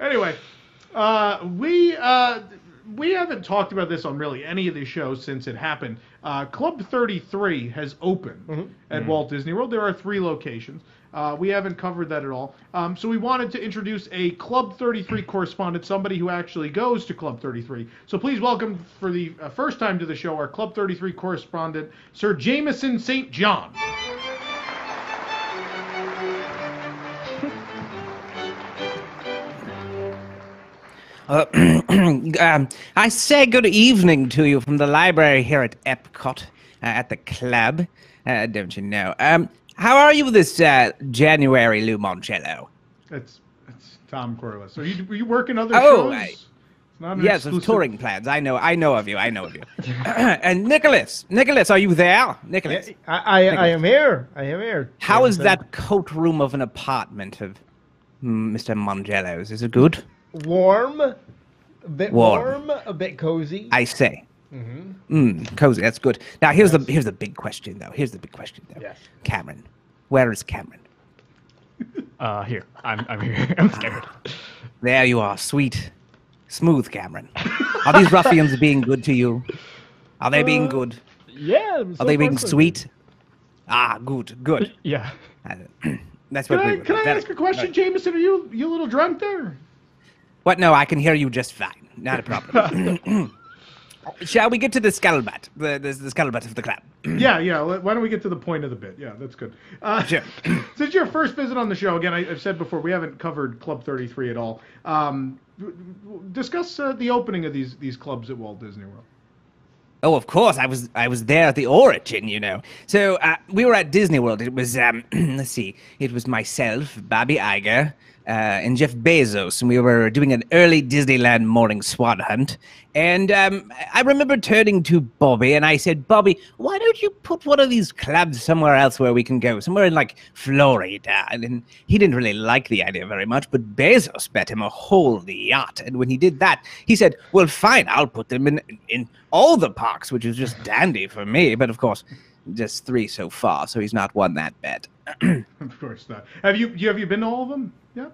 Anyway, uh, we uh, we haven't talked about this on really any of the shows since it happened. Uh, Club 33 has opened mm-hmm. at mm-hmm. Walt Disney World. There are three locations. Uh, we haven't covered that at all. Um, so we wanted to introduce a Club 33 correspondent, somebody who actually goes to Club 33. So please welcome for the uh, first time to the show our Club 33 correspondent, Sir Jamison St. John. Uh, um, I say good evening to you from the library here at Epcot, uh, at the club. Uh, don't you know? Um, how are you this uh, January, Lou Mongello? That's that's Tom Corless. Are you, are you working other Oh, shows? I- It's not Yes, exclusive- touring plans. I know. I know of you. I know of you. and Nicholas, Nicholas, are you there? Nicholas, I, I, I am here. I am here. how is that coat room of an apartment of mm, Mr. Mongello's? Is it good? Warm, a bit Warm. warm, a bit cozy. I say. Mm, cozy. That's good. Now here's the here's the big question though. Here's the big question though. Yes. Cameron, where is Cameron? Uh, here. I'm, I'm here. I'm scared. There you are, sweet, smooth Cameron. Are these ruffians being good to you? Are they being good? Yeah. Are they being sweet? Ah, good, good. Yeah. Uh, That's Can what we I, can I better. ask a question, Jamison? Are you you a little drunk there? What? No, I can hear you just fine. Not a problem. Shall we get to the scuttlebutt? The, the, the scuttlebutt of the club. yeah, yeah. Why don't we get to the point of the bit? Yeah, that's good. Uh, Sure. since your first visit on the show, again, I, I've said before, we haven't covered Club 33 at all. Um, discuss uh, the opening of these these clubs at Walt Disney World. Oh, of course. I was I was there at the origin, you know. So uh, we were at Disney World. It was um, let's see. It was myself, Bobby Iger, uh, and Jeff Bezos, and we were doing an early Disneyland morning swan hunt. And um, I remember turning to Bobby and I said, "Bobby, why don't you put one of these clubs somewhere else where we can go, somewhere in like Florida?" And he didn't really like the idea very much, but Bezos bet him a whole yacht. And when he did that, he said, "Well, fine, I'll put them in in all the parks," which is just dandy for me. But of course, just three so far, so he's not won that bet. Of course not. Have you you have you been to all of them? Yeah.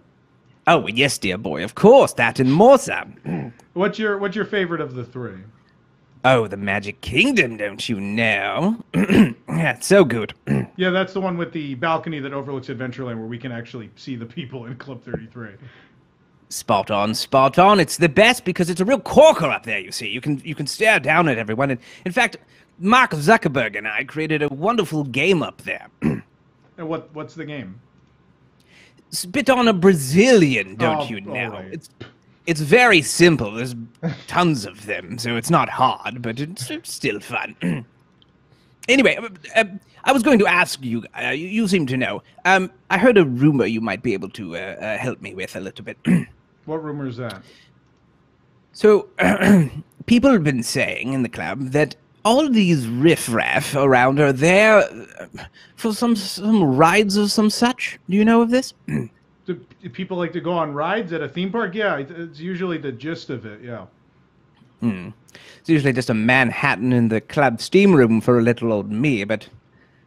Oh yes, dear boy, of course, that and more some. What's your what's your favorite of the three? Oh, the Magic Kingdom, don't you know? yeah, it's so good. Yeah, that's the one with the balcony that overlooks Adventureland, where we can actually see the people in Club 33. Spot on, spot on. It's the best because it's a real corker up there. You see, you can you can stare down at everyone. And in fact, Mark Zuckerberg and I created a wonderful game up there. And what what's the game? Spit on a Brazilian, don't Oh, you know? right. It's it's very simple. There's tons of them, so it's not hard, but it's, it's still fun. anyway, uh, uh, I was going to ask you. Uh, you, you seem to know. Um, I heard a rumor you might be able to uh, uh, help me with a little bit. What rumor is that? So, people have been saying in the club that all these riffraff around are there for some some rides or some such. Do you know of this? Do do people like to go on rides at a theme park? Yeah, it- it's usually the gist of it. Yeah. Hmm. It's usually just a Manhattan in the club steam room for a little old me, but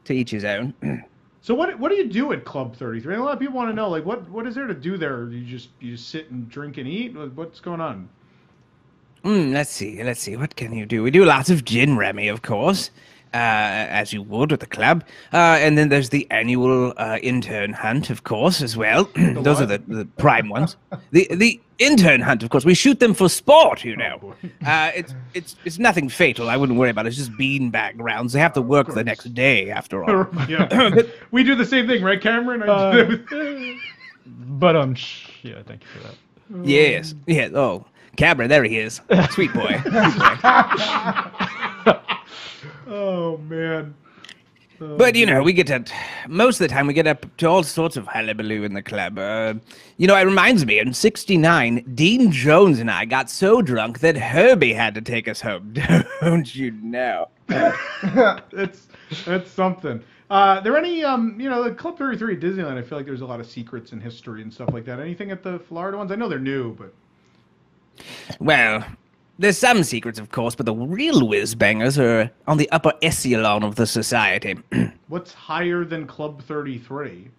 to each his own. So what what do you do at Club 33? A lot of people want to know like what what is there to do there? You just you just sit and drink and eat? What's going on? Mm, let's see, let's see. What can you do? We do lots of gin rummy, of course, uh, as you would at the club. Uh, and then there's the annual uh, intern hunt, of course, as well. Those are the, the prime ones. The the intern hunt, of course. We shoot them for sport, you know. boy. uh, it's it's it's nothing fatal. I wouldn't worry about it. It's just beanbag rounds. They have to work the next day, after all. yeah. we do the same thing, right, Cameron? Uh, But um, sh- yeah. Thank you for that. yes, yes. Oh, Cameron, there he is. Sweet boy. oh man. Oh, But you know, we get at most of the time we get up to all sorts of hullabaloo in the club. Uh, you know, it reminds me in '69, Dean Jones and I got so drunk that Herbie had to take us home. Don't you know? it's that's something. Uh, there any um you know the Club 33 at Disneyland? I feel like there's a lot of secrets and history and stuff like that. Anything at the Florida ones? I know they're new, but Well, there's some secrets, of course, but the real whiz bangers are on the upper echelon of the society. what's higher than Club 33?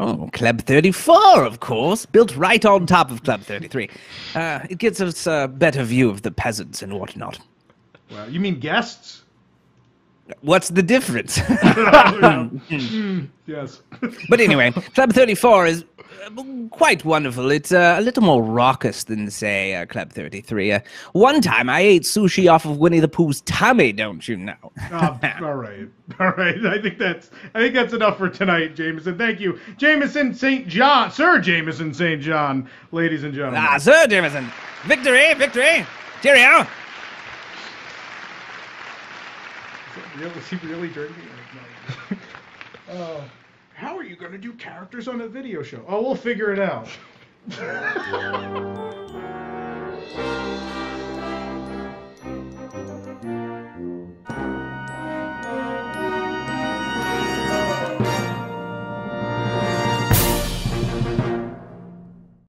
Oh, Club 34, of course, built right on top of Club 33. Uh, it gives us a better view of the peasants and whatnot. Well, you mean guests? What's the difference? Mm, yes. but anyway, Club 34 is uh, quite wonderful. It's uh, a little more raucous than, say, uh, Club 33. Uh, one time I ate sushi off of Winnie the Pooh's tummy, don't you know? Uh, all right, all right. I think that's I think that's enough for tonight, Jamison. Thank you, Jamison St. John, Sir Jamison St. John, ladies and gentlemen. ah, Sir Jamison. Victory, victory. Cheerio. Really- Is he really drinking? No. Oh, how are you going to do characters on a video show? Oh, we'll figure it out.